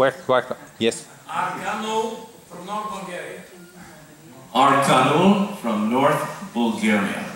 Where, where, yes. Arkanul from North Bulgaria. Arkanul from North Bulgaria.